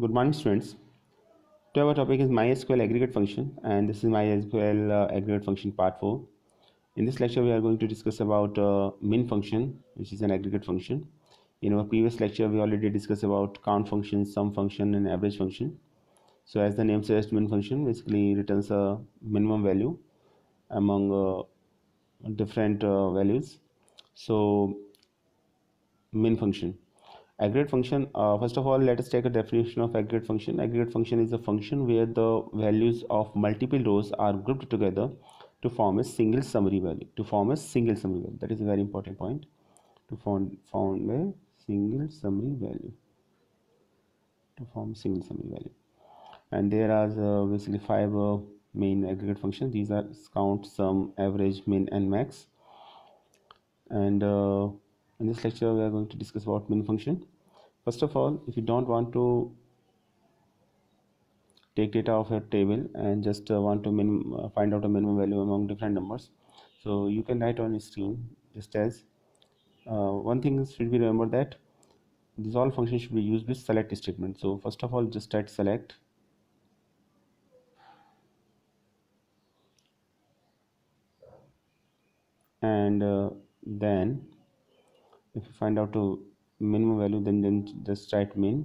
Good morning, students. Today our topic is MySQL aggregate function, and this is MySQL uh, aggregate function part 4. In this lecture, we are going to discuss about uh, min function, which is an aggregate function. In our previous lecture, we already discussed about count function, sum function, and average function. So, as the name suggests, min function basically returns a minimum value among uh, different uh, values. So, min function aggregate function uh, first of all let us take a definition of aggregate function. Aggregate function is a function where the values of multiple rows are grouped together to form a single summary value to form a single summary value. That is a very important point. To form, form a single summary value. To form single summary value. And there are uh, basically five uh, main aggregate functions. These are count sum average min and max. And uh, in this lecture we are going to discuss about min function. First of all if you don't want to take data of a table and just uh, want to minim uh, find out a minimum value among different numbers so you can write on a screen just as uh, one thing should be remembered that these all functions should be used with select statement. So first of all just write select. And uh, then if you find out a minimum value then then just write min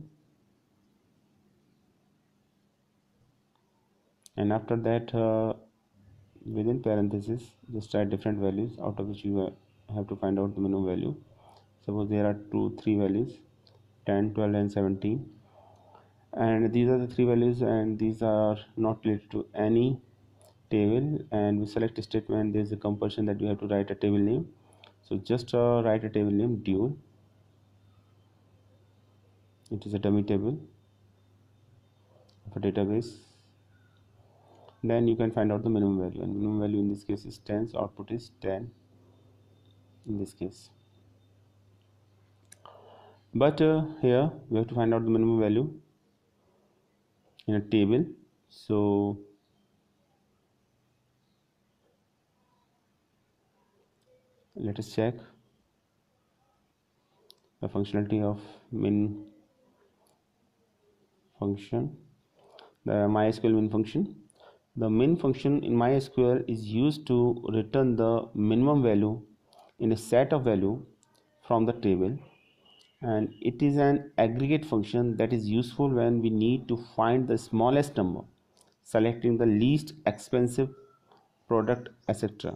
and after that uh, within parenthesis just write different values out of which you have to find out the minimum value. Suppose there are two three values 10 12 and 17 and these are the three values and these are not related to any table. And we select a statement. There is a compulsion that you have to write a table name so just uh, write a table name dual it is a dummy table of a database. Then you can find out the minimum value and minimum value in this case is 10 so output is 10 in this case. But uh, here we have to find out the minimum value in a table. So let us check the functionality of min function the mysql min function. The min function in mysql is used to return the minimum value in a set of value from the table and it is an aggregate function that is useful when we need to find the smallest number selecting the least expensive product etc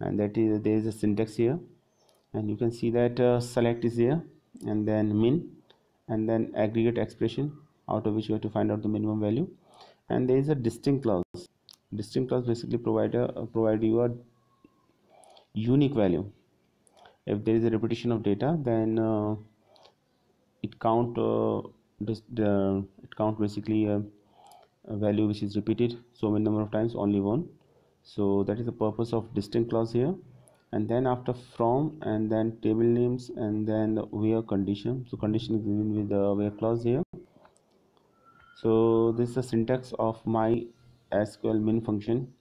and that is there is a syntax here. And you can see that uh, select is here and then min and then aggregate expression out of which you have to find out the minimum value. And there is a distinct clause. Distinct clause basically provide a, uh, provide you a unique value. If there is a repetition of data then uh, it count uh, this, the, it count basically a value which is repeated so many number of times only one so that is the purpose of distinct clause here. And then after from and then table names and then the where condition. So condition is given with the where clause here. So this is the syntax of my sql min function.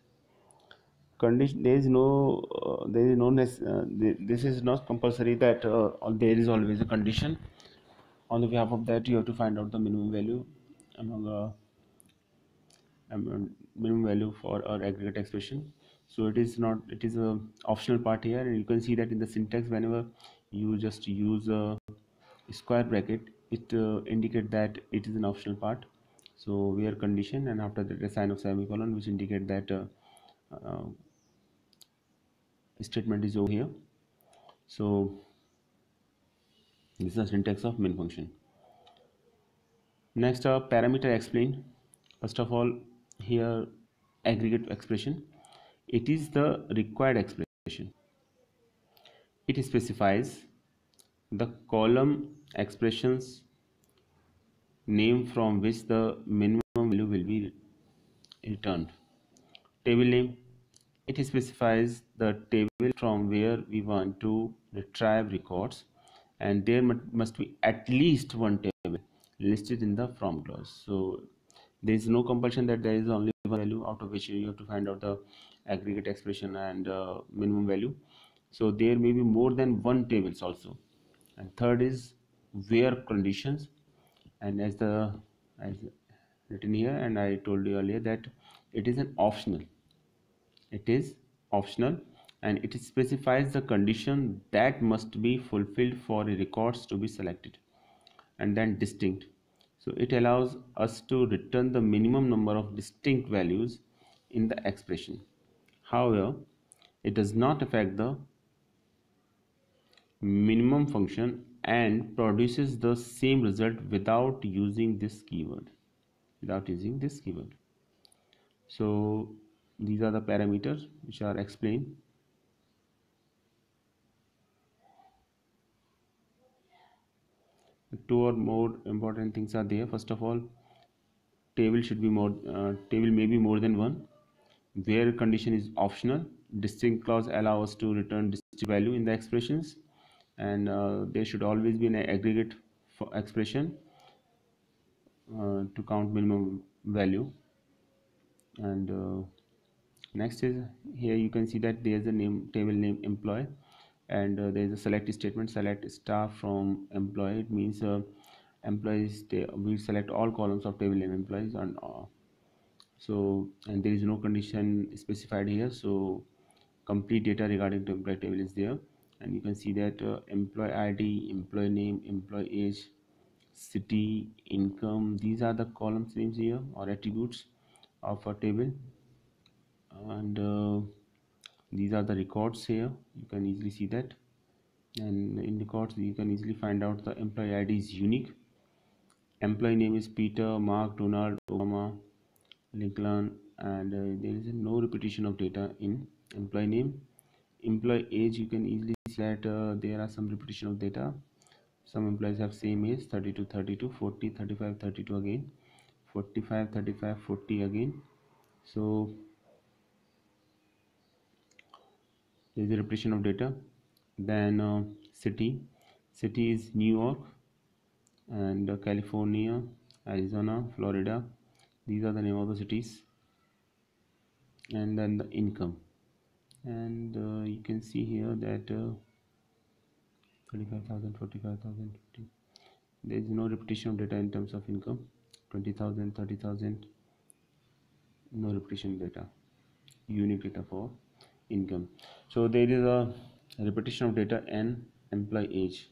Condition there is no uh, there is no uh, this is not compulsory that uh, there is always a condition. On the behalf of that you have to find out the minimum value among uh, minimum value for our aggregate expression. So it is not it is a optional part here. And you can see that in the syntax whenever you just use a square bracket it uh, indicate that it is an optional part. So where condition and after that a sign of semicolon which indicate that uh, uh, statement is over here. So this is the syntax of min function. Next uh, parameter explain first of all here aggregate expression. It is the required expression. It specifies the column expressions name from which the minimum value will be returned. Table name. It specifies the table from where we want to retrieve records and there must be at least one table listed in the from clause. So there is no compulsion that there is only one value out of which you have to find out the aggregate expression and uh, minimum value. So there may be more than one tables also. And third is where conditions. And as the as written here and I told you earlier that it is an optional. It is optional and it specifies the condition that must be fulfilled for records to be selected and then distinct so it allows us to return the minimum number of distinct values in the expression. However it does not affect the minimum function and produces the same result without using this keyword without using this keyword. So these are the parameters which are explained two or more important things are there. First of all table should be more uh, table may be more than one. Where condition is optional distinct clause allow us to return distinct value in the expressions. And uh, there should always be an aggregate expression uh, to count minimum value. And uh, next is here you can see that there is a name table name employee and uh, there is a select statement select star from employee it means uh, employees we select all columns of table name employees and uh, so and there is no condition specified here so complete data regarding to employee table is there. And you can see that uh, employee id employee name employee age city income these are the columns names here or attributes of a table. And uh, these are the records here. You can easily see that. And in the records you can easily find out the employee id is unique. Employee name is peter mark donald obama lincoln and uh, there is no repetition of data in employee name. Employee age you can easily see that uh, there are some repetition of data. Some employees have same age 32 32 40 35 32 again 45 35 40 again. So there is a repetition of data then uh, city. City is new york and uh, california arizona florida. These are the name of the cities. And then the income. And uh, you can see here that uh, 35,000 45,000 there is no repetition of data in terms of income. 20,000 30,000 no repetition data. Unique data for income. So there is a repetition of data and employee age.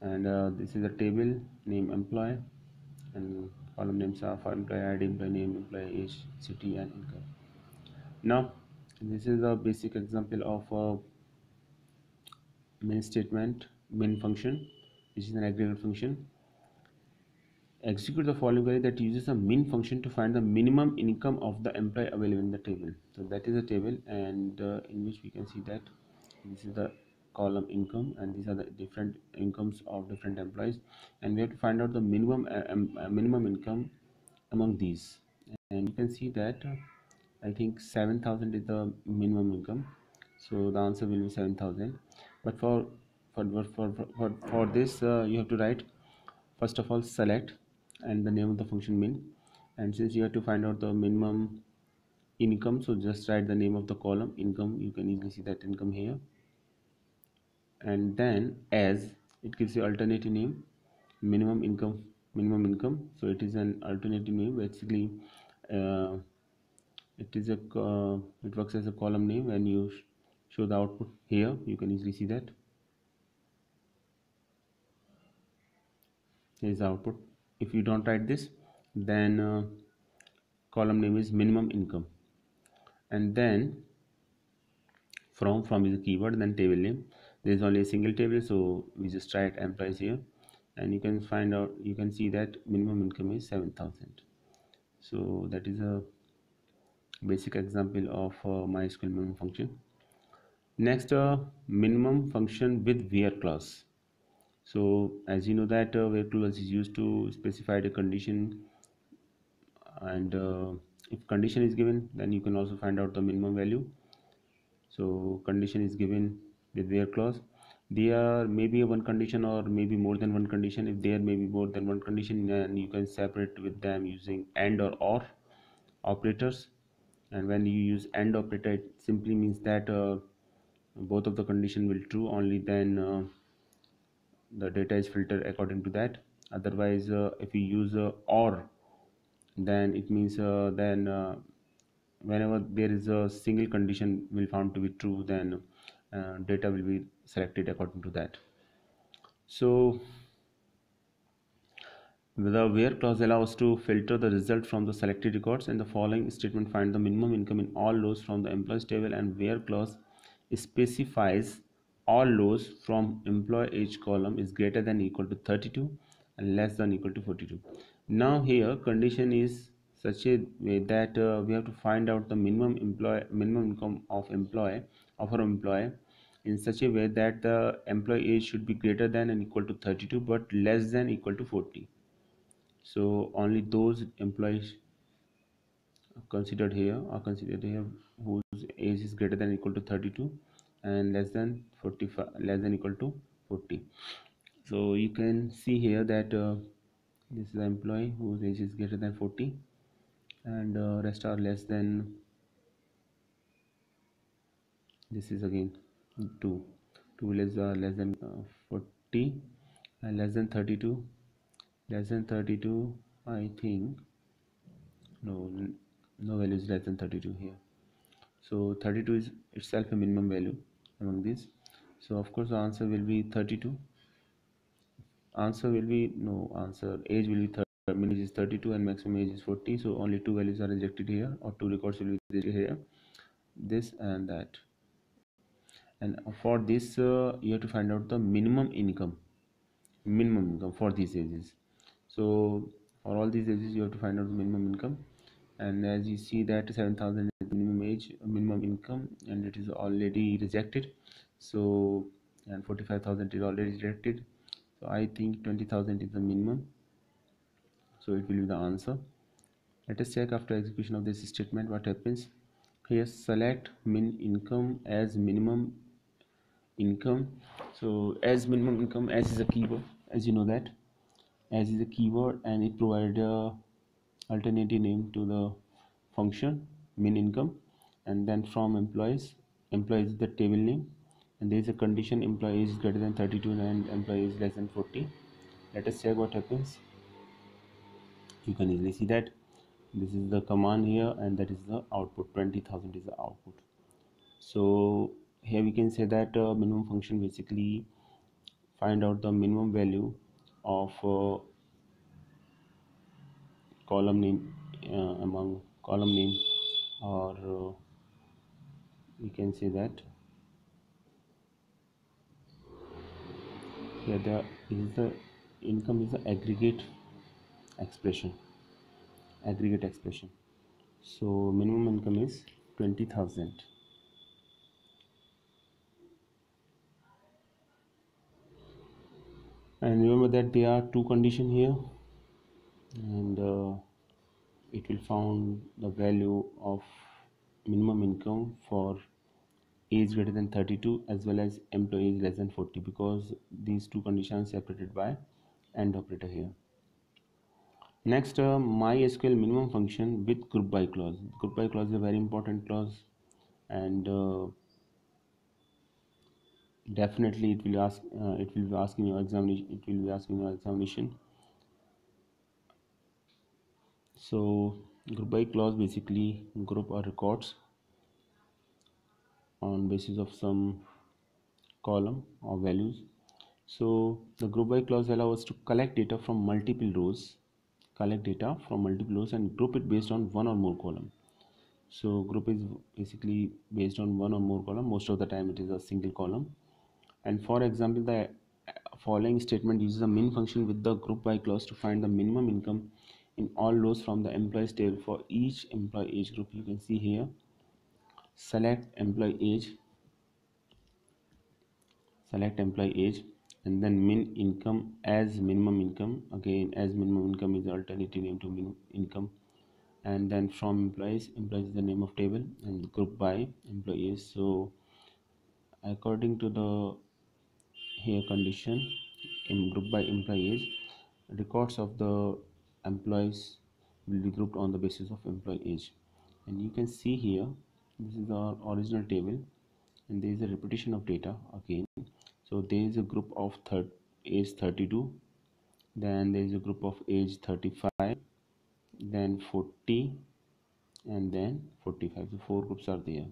And uh, this is a table name employee and column names are for employee id employee name employee age city and income. Now this is a basic example of a main statement main function which is an aggregate function execute the following query that uses a min function to find the minimum income of the employee available in the table. So that is a table and uh, in which we can see that this is the column income and these are the different incomes of different employees and we have to find out the minimum uh, um, uh, minimum income among these. And you can see that uh, I think 7000 is the minimum income. So the answer will be 7000 but for for for for, for this uh, you have to write first of all select and the name of the function min. And since you have to find out the minimum income so just write the name of the column income. You can easily see that income here. And then as it gives you alternative name minimum income minimum income. So it is an alternative name. Basically uh, it is a uh, it works as a column name when you sh show the output here. You can easily see that. Here is the output if you don't write this then uh, column name is minimum income. And then from from is a keyword then table name. There is only a single table so we just write employees here. And you can find out you can see that minimum income is 7000 so that is a basic example of uh, mysql minimum function. Next uh, minimum function with where clause so as you know that uh, where clause is used to specify the condition and uh, if condition is given then you can also find out the minimum value. So condition is given with where clause. There may be one condition or maybe more than one condition. If there may be more than one condition then you can separate with them using and or or operators. And when you use and operator it simply means that uh, both of the condition will true. Only then uh, the data is filtered according to that. Otherwise uh, if you use uh, or then it means uh, then uh, whenever there is a single condition will found to be true then uh, data will be selected according to that. So the where clause allows to filter the result from the selected records and the following statement find the minimum income in all rows from the employees table and where clause specifies all rows from employee age column is greater than equal to 32 and less than equal to 42 now here condition is such a way that uh, we have to find out the minimum employee minimum income of employee of our employee in such a way that the employee age should be greater than and equal to 32 but less than equal to 40 so only those employees considered here are considered here whose age is greater than equal to 32 and less than 45 less than equal to 40 so you can see here that uh, this is employee whose age is greater than 40 and uh, rest are less than this is again 2 2 is uh, less than uh, 40 and less than 32 less than 32 I think no no value is less than 32 here. So 32 is itself a minimum value among these. So of course the answer will be 32 answer will be no answer age will be 30 minimum is 32 and maximum age is 40 so only two values are rejected here or two records will be rejected here. This and that. And for this uh, you have to find out the minimum income. Minimum income for these ages. So for all these ages you have to find out the minimum income and as you see that 7000 is minimum age uh, minimum income and it is already rejected. So and 45000 is already rejected. So i think 20000 is the minimum. So it will be the answer. Let us check after execution of this statement what happens. Here select min income as minimum income. So as minimum income as is a keyword as you know that. As is a keyword and it provides a alternative name to the function min income and then from employees employees the table name. And there is a condition employee is greater than 32 and employee is less than 40 let us check what happens. You can easily see that. This is the command here and that is the output. 20000 is the output. So here we can say that uh, minimum function basically find out the minimum value of uh, column name uh, among column name or uh, we can say that here the is the income is the aggregate expression aggregate expression. So minimum income is 20000 and remember that there are two condition here and uh, it will found the value of minimum income for age greater than 32 as well as employees less than 40 because these two conditions separated by AND operator here. Next uh, mysql minimum function with group by clause. Group by clause is a very important clause and uh, definitely it will ask uh, it will be asking your examination it will be asking your examination so group by clause basically group our records on basis of some column or values. So the group by clause allows us to collect data from multiple rows collect data from multiple rows and group it based on one or more column. So group is basically based on one or more column. Most of the time it is a single column. And for example the following statement uses a min function with the group by clause to find the minimum income in all rows from the employees table for each employee age group. You can see here select employee age select employee age and then min income as minimum income. Again as minimum income is alternative name to minimum income. And then from employees employees is the name of table and group by employees so according to the here condition in group by employees records of the employees will be grouped on the basis of employee age. And you can see here this is our original table and there is a repetition of data again. So there is a group of third age 32 then there is a group of age 35 then 40 and then 45 so four groups are there.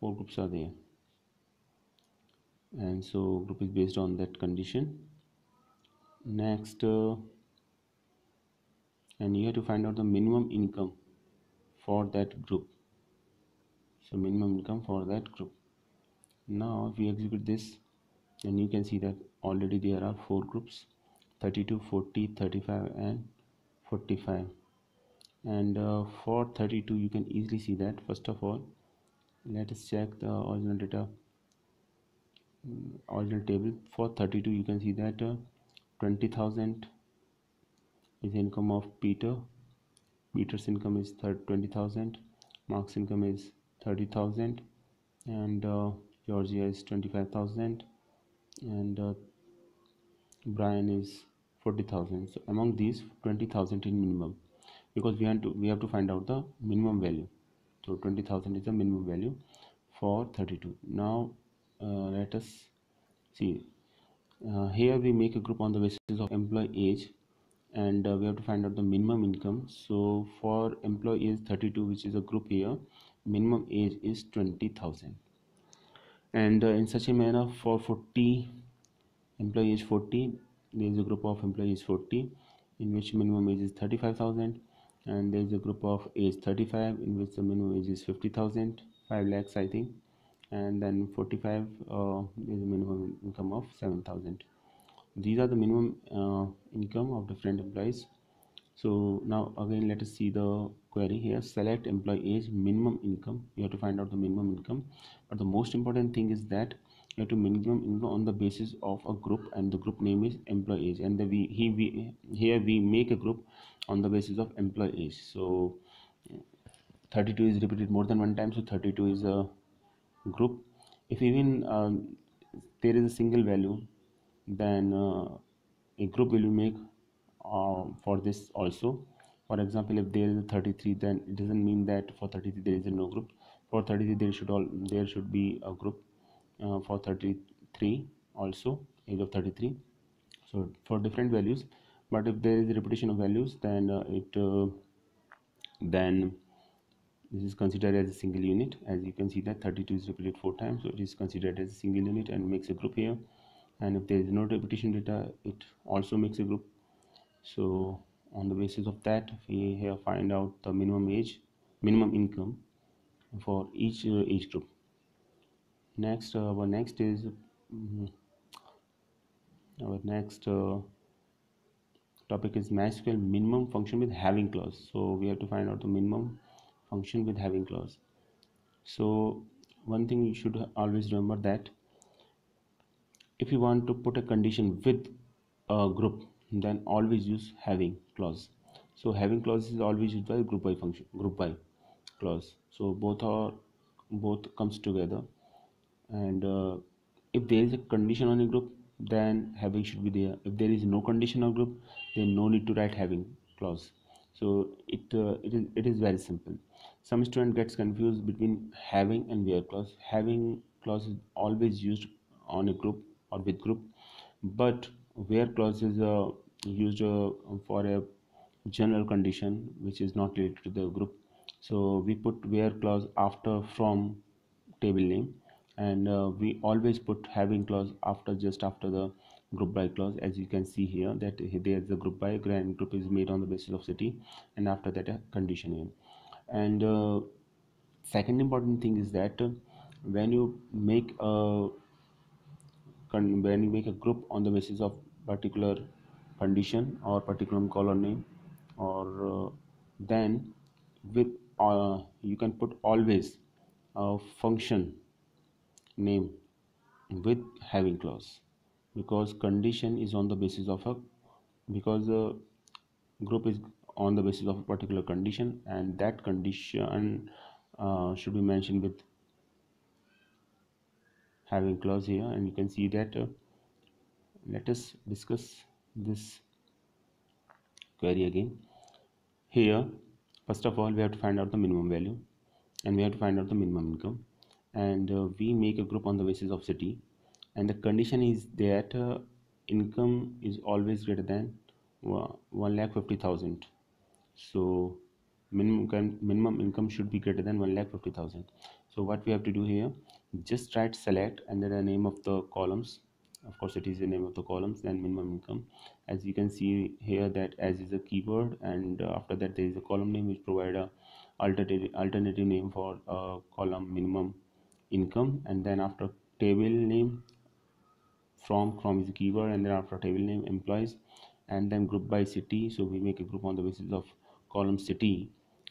Four groups are there. And so group is based on that condition next uh, and you have to find out the minimum income for that group. So minimum income for that group. Now if we execute this and you can see that already there are four groups 32 40 35 and 45 and uh, for 32 you can easily see that first of all let us check the original data mm, original table. For 32 you can see that uh, 20000 is income of peter. Peter's income is 20000 mark's income is 30000 and uh, georgia is 25000 and uh, brian is 40000 so among these 20000 in minimum. Because we have to we have to find out the minimum value. So 20000 is the minimum value for 32 now uh, let us see uh, here we make a group on the basis of employee age and uh, we have to find out the minimum income. So for employee age 32 which is a group here minimum age is 20000 and uh, in such a manner for 40 employee age 40 there is a group of employees 40 in which minimum age is 35000 and there is a group of age 35 in which the minimum age is 50000 5 lakhs i think and then 45 uh, is minimum income of 7000 these are the minimum uh, income of different employees. So now again let us see the query here. Select employee age minimum income. You have to find out the minimum income. But the most important thing is that you have to minimum income on the basis of a group and the group name is employee age and the we, he, we here we make a group on the basis of employee age so 32 is repeated more than one time. So 32 is a group. If even um, there is a single value then uh, a group will be made uh, for this also. For example if there is a 33 then it doesn't mean that for 33 there is a no group. For 33 there should all there should be a group uh, for 33 also age of 33 so for different values. But if there is a repetition of values then uh, it uh, then this is considered as a single unit. As you can see that 32 is repeated four times so it is considered as a single unit and makes a group here. And if there is no repetition data it also makes a group. So on the basis of that we here find out the minimum age minimum income for each uh, age group. Next uh, our next is um, our next uh, topic is MySQL minimum function with having clause. So we have to find out the minimum function with having clause. So one thing you should always remember that if you want to put a condition with a group then always use having clause. So having clause is always used by group by function group by clause. So both are both comes together. And uh, if there is a condition on a group then having should be there. If there is no condition on group then no need to write having clause so it uh, it is it is very simple. Some student gets confused between having and where clause. Having clause is always used on a group or with group but where clause is uh, used uh, for a general condition which is not related to the group. So we put where clause after from table name and uh, we always put having clause after just after the group by clause as you can see here that there is a group by and group is made on the basis of city and after that a condition name and uh, second important thing is that uh, when you make a when you make a group on the basis of particular condition or particular column name or uh, then with uh, you can put always a function name with having clause because condition is on the basis of a because the group is on the basis of a particular condition and that condition uh, should be mentioned with having clause here. And you can see that uh, let us discuss this query again. Here first of all we have to find out the minimum value and we have to find out the minimum income. And uh, we make a group on the basis of city and the condition is that uh, income is always greater than one lakh fifty thousand. So minimum minimum income should be greater than one lakh fifty thousand. So what we have to do here just write select and then the name of the columns. Of course it is the name of the columns and minimum income. As you can see here that as is a keyword and uh, after that there is a column name which provide a alternative alternative name for a column minimum income. And then after table name from from is a keyword and then after table name employees and then group by city. So we make a group on the basis of column city.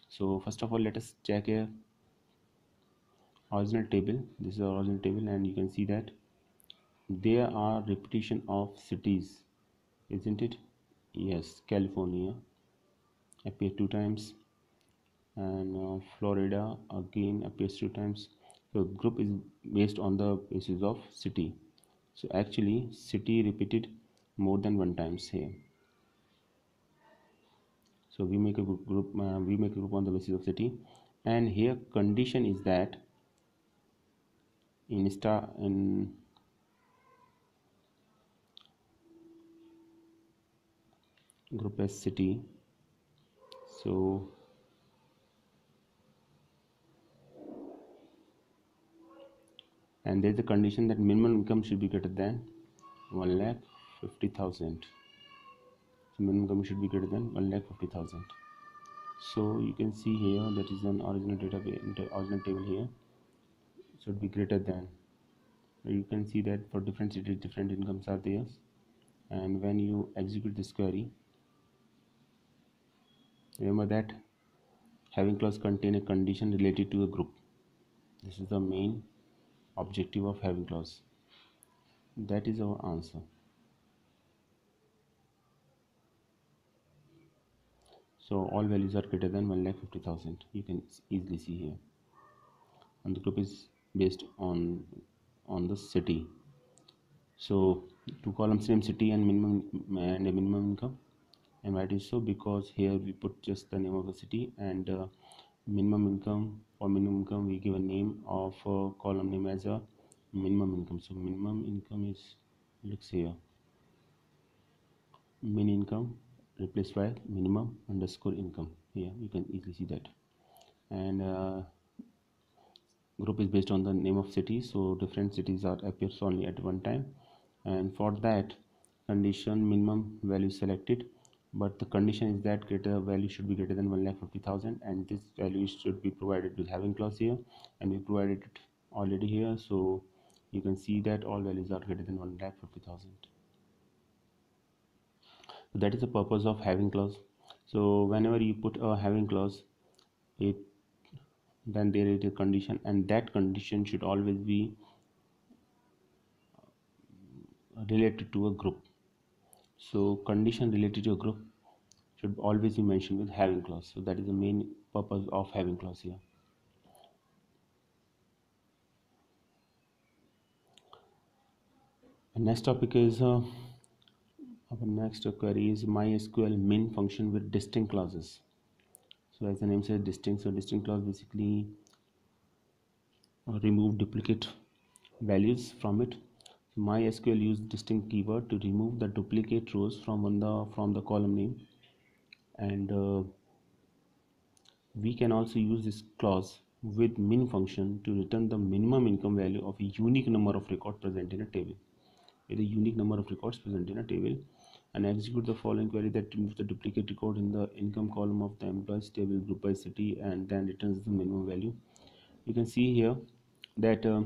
So first of all let us check here original table. This is the original table and you can see that there are repetition of cities isn't it? Yes california appears two times and uh, florida again appears two times. So group is based on the basis of city so actually city repeated more than one times here so we make a group uh, we make a group on the basis of city. And here condition is that in star in group as city. So and there is a condition that minimum income should be greater than 1 lakh 50,000 so minimum income should be greater than 1 lakh 50,000 so you can see here that is an original data original table here should be greater than. You can see that for different cities different incomes are there. And when you execute this query remember that having clause contain a condition related to a group. This is the main objective of having clause. That is our answer. So all values are greater than 1,50,000 you can easily see here. And the group is based on on the city. So two columns name city and minimum and a minimum income. And why it is so? Because here we put just the name of the city and uh, minimum income for minimum income we give a name of uh, column name as a minimum income. So minimum income is looks here min income replaced by minimum underscore income. Here you can easily see that. And uh, group is based on the name of city. So different cities are appears only at one time. And for that condition minimum value selected but the condition is that greater value should be greater than 1,50,000 and this value should be provided with having clause here and we provided it already here. So you can see that all values are greater than 1,50,000 so that is the purpose of having clause. So whenever you put a having clause it then there is a condition and that condition should always be related to a group so condition related to a group should always be mentioned with having clause. So that is the main purpose of having clause here. And next topic is uh, our next query is mysql min function with distinct clauses. So as the name says distinct. So distinct clause basically remove duplicate values from it mysql use distinct keyword to remove the duplicate rows from the from the column name. And uh, we can also use this clause with min function to return the minimum income value of a unique number of records present in a table. With a unique number of records present in a table and execute the following query that removes the duplicate record in the income column of the employees table group by city and then returns the minimum value. You can see here that uh,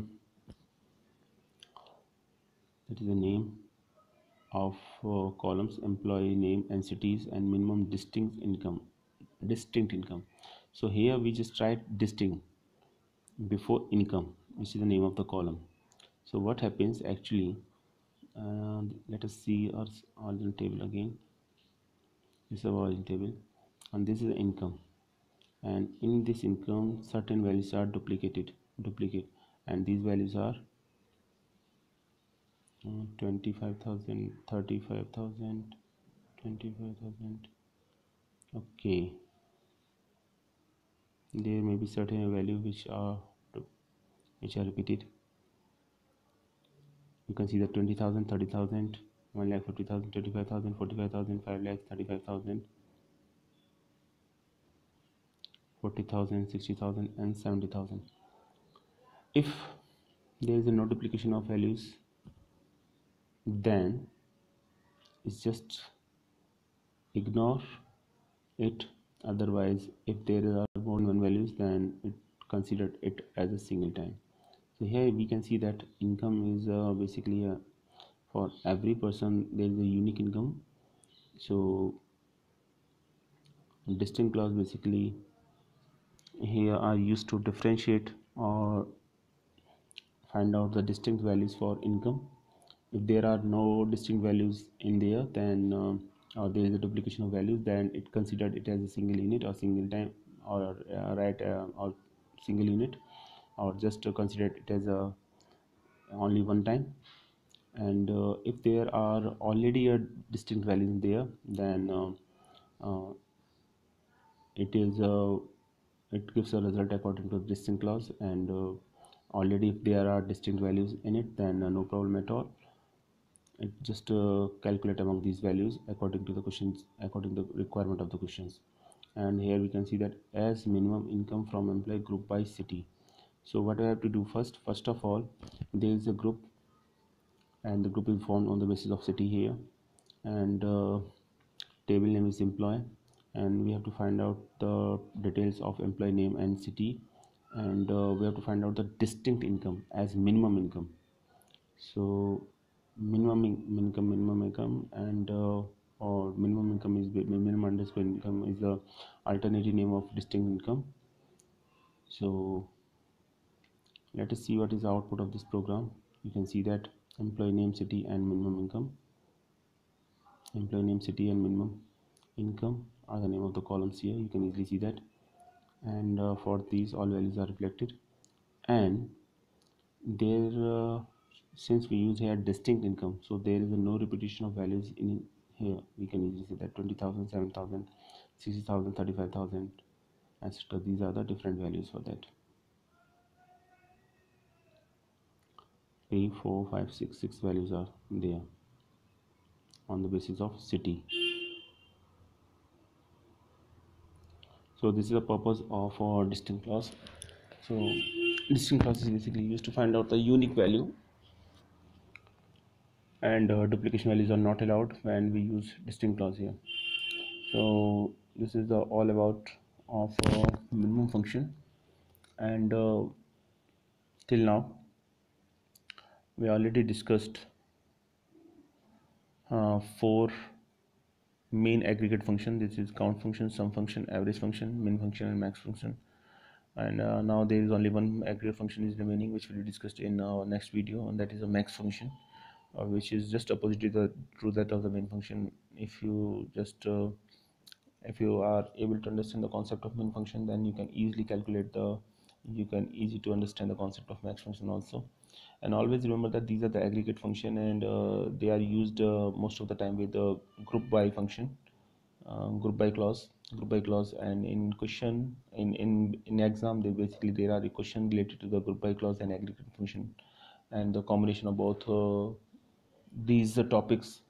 that is the name of uh, columns employee name and cities and minimum distinct income distinct income. So here we just write distinct before income which is the name of the column. So what happens actually uh, let us see our origin table again. This is our origin table and this is the income. And in this income certain values are duplicated duplicate. And these values are 25,000 35,000 25,000 okay. There may be certain value which are which are repeated. You can see that 20000 30000 1 lakh 50000 25000 45000 5 lakh 35000 40000 60000 and 70000 if there is a no duplication of values then it's just ignore it. Otherwise if there are more than one values then it considered it as a single time. So here we can see that income is uh, basically a, for every person there is a unique income. So distinct clause basically here are used to differentiate or find out the distinct values for income if there are no distinct values in there then uh, or there is a duplication of values then it considered it as a single unit or single time or uh, right uh, or single unit or just uh, consider it as a only one time. And uh, if there are already a distinct values there then uh, uh, it is it gives a result according to the distinct clause. And already if there are distinct values in it then no problem at all it just uh, calculate among these values according to the questions according to the requirement of the questions. And here we can see that as minimum income from employee group by city. So what I have to do first? First of all there is a group and the group is formed on the basis of city here. And uh, table name is employee. And we have to find out the details of employee name and city. And uh, we have to find out the distinct income as minimum income. So minimum income minimum income and uh, or minimum income is minimum underscore income is the alternative name of distinct income. So let us see what is the output of this program. You can see that employee name city and minimum income. Employee name city and minimum income are the name of the columns here. You can easily see that. And uh, for these all values are reflected. And there uh, since we use here distinct income so there is no repetition of values in here. We can easily see that 20000 7000 60000 35000 etc these are the different values for that. 3 4 5 6 6 values are there on the basis of city. So this is the purpose of our distinct clause. So distinct clause is basically used to find out the unique value and uh, duplication values are not allowed when we use distinct clause here. So this is the all about of uh, minimum function. And uh, till now we already discussed uh, four main aggregate function this is count function sum function average function min function and max function. And uh, now there is only one aggregate function is remaining which will be discussed in our next video and that is a max function uh, which is just opposite to, the, to that of the main function. If you just uh, if you are able to understand the concept of main function then you can easily calculate the you can easy to understand the concept of max function also. And always remember that these are the aggregate function and uh, they are used uh, most of the time with the group by function uh, group by clause group by clause. And in question in in in exam they basically there are a question related to the group by clause and aggregate function. And the combination of both uh, these topics.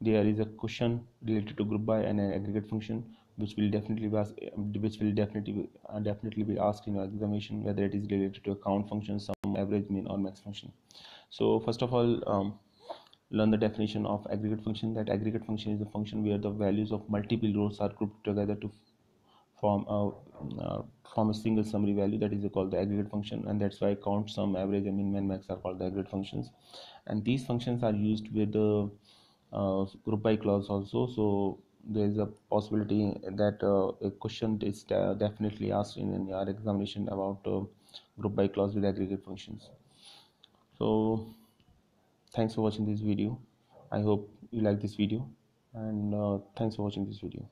There is a question related to group by and an aggregate function which will definitely be asked, which will definitely uh, definitely be asked in your examination whether it is related to a count function sum average mean or max function. So first of all um, learn the definition of aggregate function. That aggregate function is a function where the values of multiple rows are grouped together to form a uh, a single summary value that is called the aggregate function and that's why count sum average and min max are called the aggregate functions. And these functions are used with the uh, group by clause also. So there is a possibility that uh, a question is definitely asked in, in your examination about uh, group by clause with aggregate functions. So thanks for watching this video. I hope you like this video and uh, thanks for watching this video